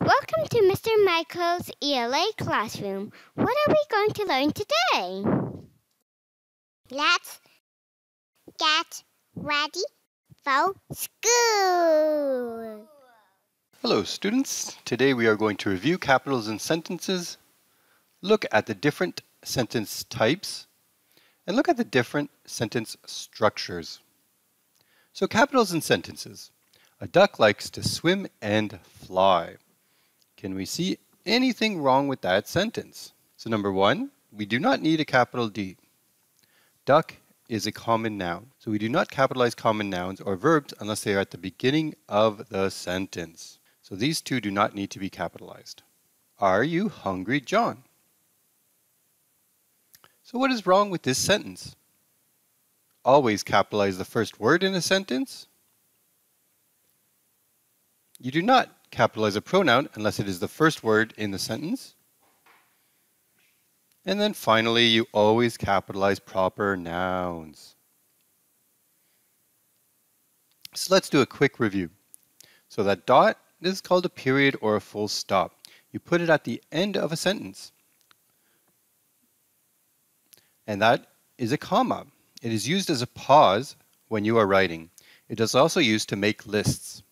Welcome to Mr. Michael's ELA classroom. What are we going to learn today? Let's get ready for school. Hello students, today we are going to review capitals and sentences, look at the different sentence types, and look at the different sentence structures. So capitals and sentences. A duck likes to swim and fly. Can we see anything wrong with that sentence? So number one, we do not need a capital D. Duck is a common noun. So we do not capitalize common nouns or verbs unless they are at the beginning of the sentence. So these two do not need to be capitalized. Are you hungry, John? So what is wrong with this sentence? Always capitalize the first word in a sentence. You do not capitalize a pronoun unless it is the first word in the sentence. And then finally, you always capitalize proper nouns. So let's do a quick review. So that dot is called a period or a full stop. You put it at the end of a sentence. And that is a comma. It is used as a pause when you are writing. It is also used to make lists.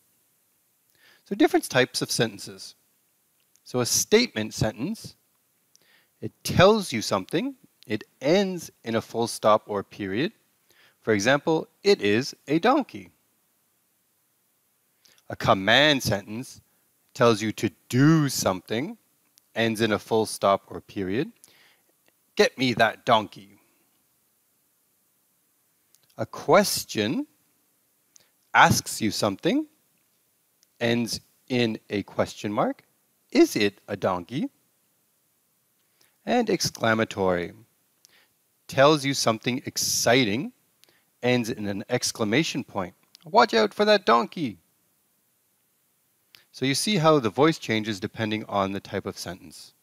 So different types of sentences. So a statement sentence, it tells you something. It ends in a full stop or period. For example, it is a donkey. A command sentence tells you to do something, ends in a full stop or period. Get me that donkey. A question asks you something, ends in a question mark. Is it a donkey? And exclamatory tells you something exciting, ends in an exclamation point. Watch out for that donkey. So you see how the voice changes depending on the type of sentence.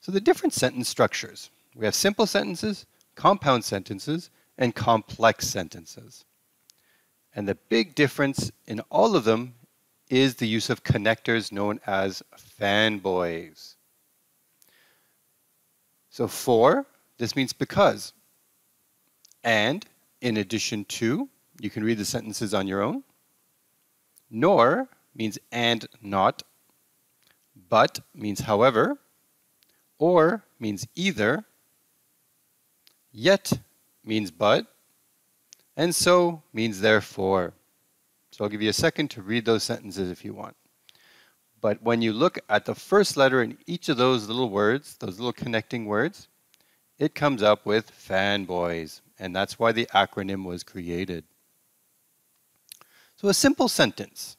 So the different sentence structures. We have simple sentences, compound sentences, and complex sentences. And the big difference in all of them is the use of connectors known as fanboys. So for, this means because. And, in addition to, you can read the sentences on your own. Nor means and not. But means however. Or means either. Yet means but and so means therefore. So I'll give you a second to read those sentences if you want. But when you look at the first letter in each of those little words, those little connecting words, it comes up with fanboys. And that's why the acronym was created. So a simple sentence.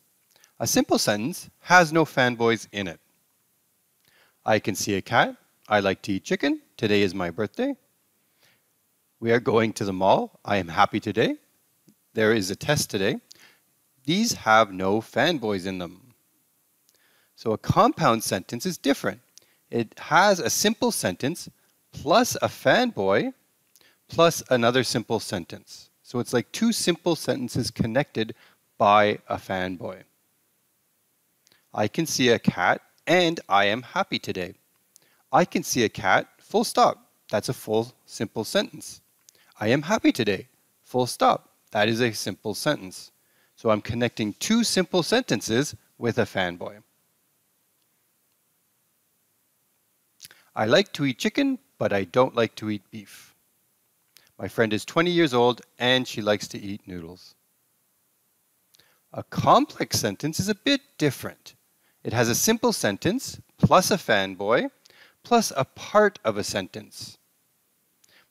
A simple sentence has no fanboys in it. I can see a cat. I like to eat chicken. Today is my birthday. We are going to the mall. I am happy today. There is a test today. These have no fanboys in them. So a compound sentence is different. It has a simple sentence plus a fanboy plus another simple sentence. So it's like two simple sentences connected by a fanboy. I can see a cat and I am happy today. I can see a cat, full stop. That's a full simple sentence. I am happy today. Full stop. That is a simple sentence. So I'm connecting two simple sentences with a fanboy. I like to eat chicken, but I don't like to eat beef. My friend is 20 years old and she likes to eat noodles. A complex sentence is a bit different. It has a simple sentence plus a fanboy plus a part of a sentence.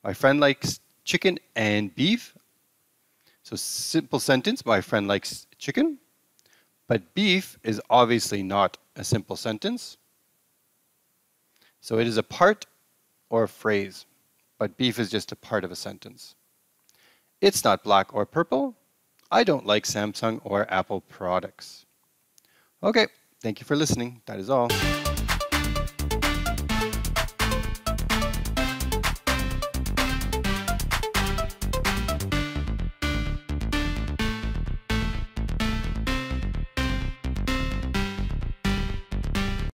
My friend likes chicken and beef. So simple sentence, my friend likes chicken. But beef is obviously not a simple sentence. So it is a part or a phrase, but beef is just a part of a sentence. It's not black or purple. I don't like Samsung or Apple products. Okay, thank you for listening. That is all.